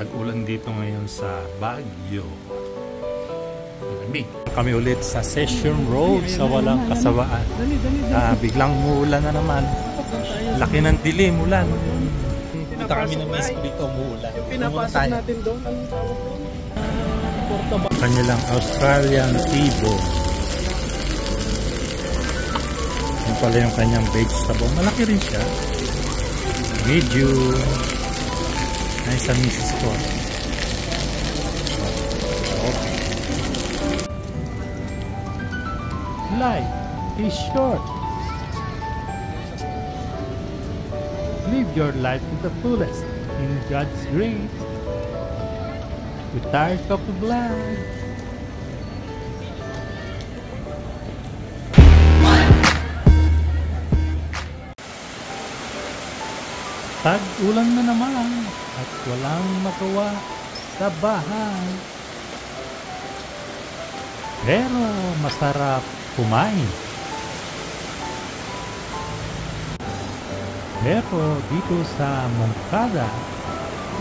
tag-ulan dito ngayon sa Baguio. Malamig. Kami ulit sa Session Road sa walang kasawaan. Ah, biglang muulan na naman. Laki ng dilim, ulan. Punta kami ng miss ko dito, umuulan. Pinapasok natin doon. Anong tawag doon? Kanilang Australian T-bone. Yung pala yung kanyang vegetable. Malaki rin siya. Medium. Life is short. Live your life to the fullest in God's grace. We're tired of the blood. Tag-ulan na naman at walang magawa sa bahay. Pero masarap kumain. Pero dito sa Moncada,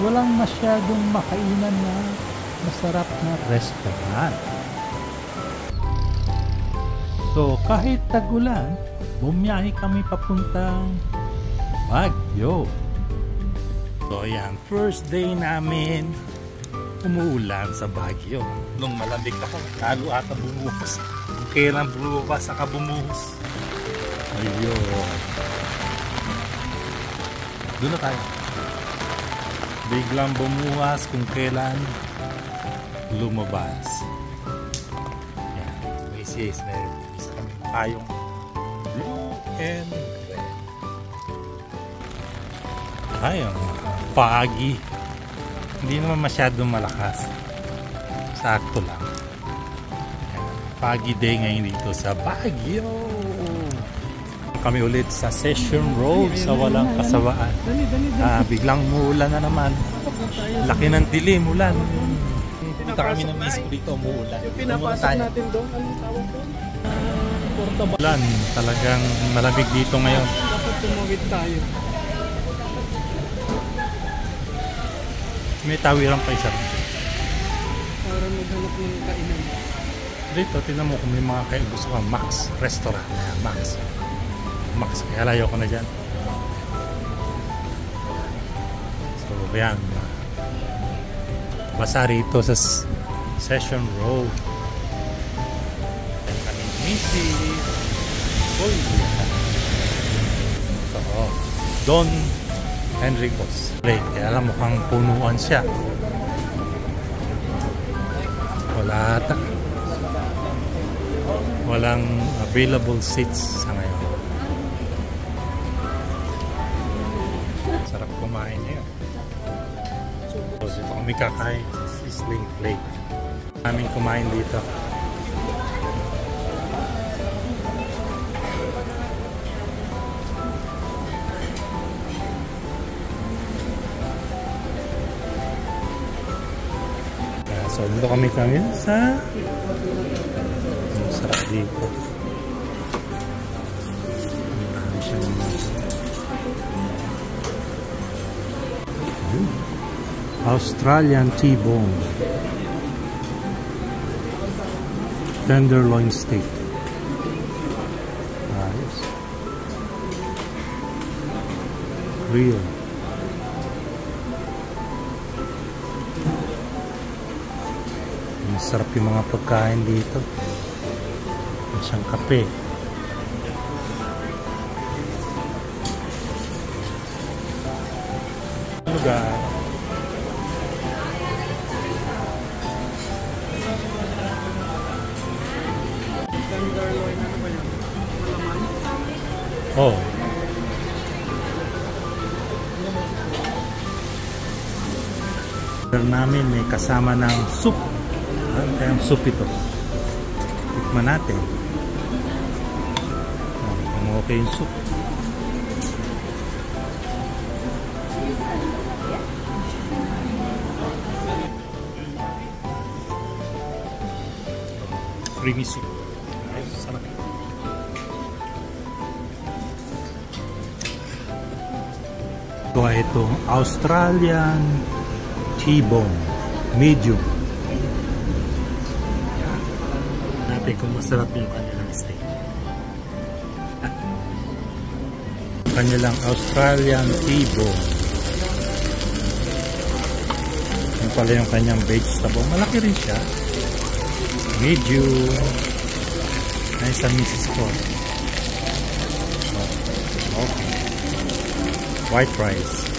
walang masyadong makainan na masarap na restaurant. So kahit tagulan, bumiyahe kami papuntang Baguio. So yan, first day namin umuulan sa Baguio. Nung malamig ako, lalo ata bumuhos. Kailan bumuhos, saka bumuhos. Ayun. Doon na tayo. Biglang bumuhas kung kailan lumabas. Yan. Macy's, may isa kami payong blue and red. Ayun. Foggy. Hindi naman masyadong malakas. Sakto lang. Foggy day ngayon dito sa Baguio. Kami ulit sa Session Road sa walang kasawaan. Ah, biglang muulan na naman. Laki ng dilim, ulan. Punta kami ng ko dito, umuulan. Yung Muna pinapasok natin doon. Anong tawag doon? Ulan, talagang malamig dito ngayon. Dapat tumawid tayo. May tawiran pa isa. Para maghanap ng kainan. Dito, tinan mo kung may mga kayo gusto ka, Max Restaurant. Max. Max, kaya layo ko na dyan. So, yan. Basa rito sa Session Road. Yan kami Missy. Uy. Ito, oh. Don Enricos Lake. Kaya alam mukhang punuan siya. Wala ata. Walang available seats sa ngayon. Sarap kumain ngayon. So, dito kami kakain sa Sizzling Lake. Namin kumain dito. So, dito kami kami sa sarap dito. Ayun. Australian T-bone. Tenderloin steak. Ayos. Real. Masarap yung mga pagkain dito. Isang kape. Lugar. Ano? Oh. Namin may kasama ng soup. Kayang soup ito? Tikman natin. Oh, kung okay yung soup. Creamy soup. Ay, sarap. Ito ay itong Australian T-bone. Medium. Natin kung masarap yung kanilang steak. Kanilang Australian T-bone. Yung pala yung kanyang vegetable. Malaki rin siya. Medium. Nice ang misis ko. Okay. White rice.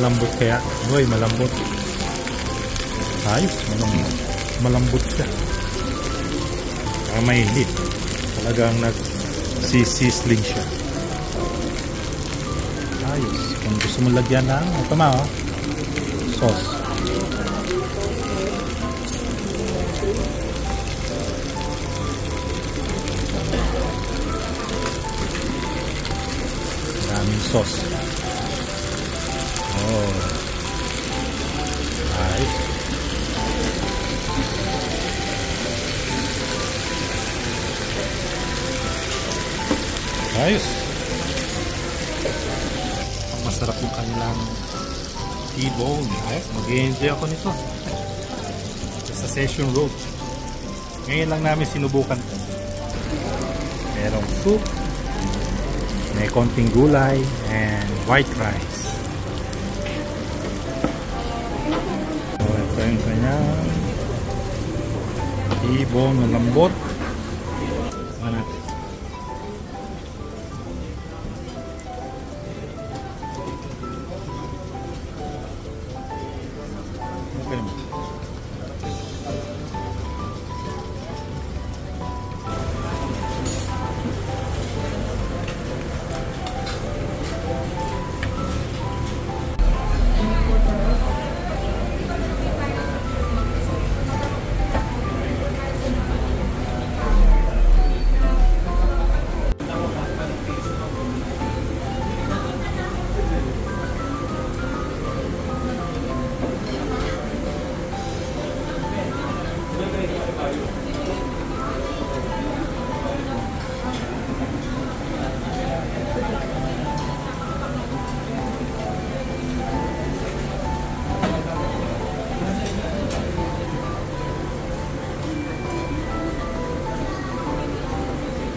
Malambot kaya? Uy, malambot. Ayos, malambot. Malambot siya. Saka may heat. Talagang nag-sisling siya. Ayos. Kung gusto mo lagyan ng, ito oh, sauce. Daming sauce. Ayos. Ang masarap yung kanilang T-bone. Ayos. Mag-enjoy ako nito. Sa Session Road. Ngayon lang namin sinubukan to. Merong soup. May konting gulay. And white rice. So, ito yung kanyang T-bone na lambot.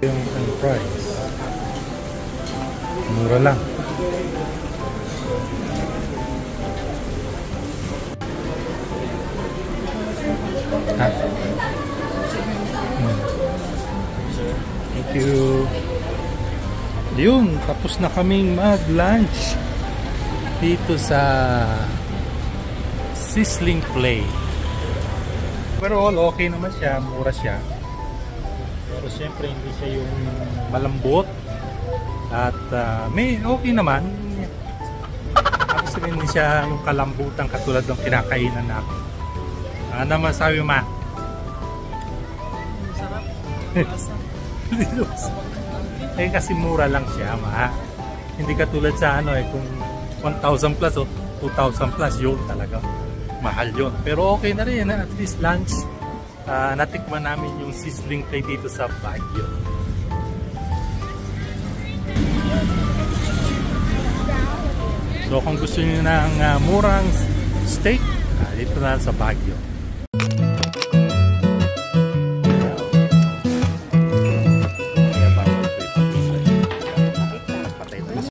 Yung ang price. Mura lang. Ah. Hmm. Thank you. Yun, tapos na kaming mag-lunch dito sa Sizzling Play. Pero all okay naman siya, mura siya. Pero siyempre hindi siya yung malambot at ah, may okay naman. Actually hindi siya yung kalambutan katulad ng kinakainan natin. Ano masabi ma? Sarap. eh kasi mura lang siya ma. Hindi katulad sa ano eh kung 1,000 plus o 2,000 plus yun talaga. Mahal yun. Pero okay na rin at least lunch. Ah, natikman namin yung sizzling play dito sa Baguio. So kung gusto niyo ng ah, murang steak, ah, dito na sa Baguio.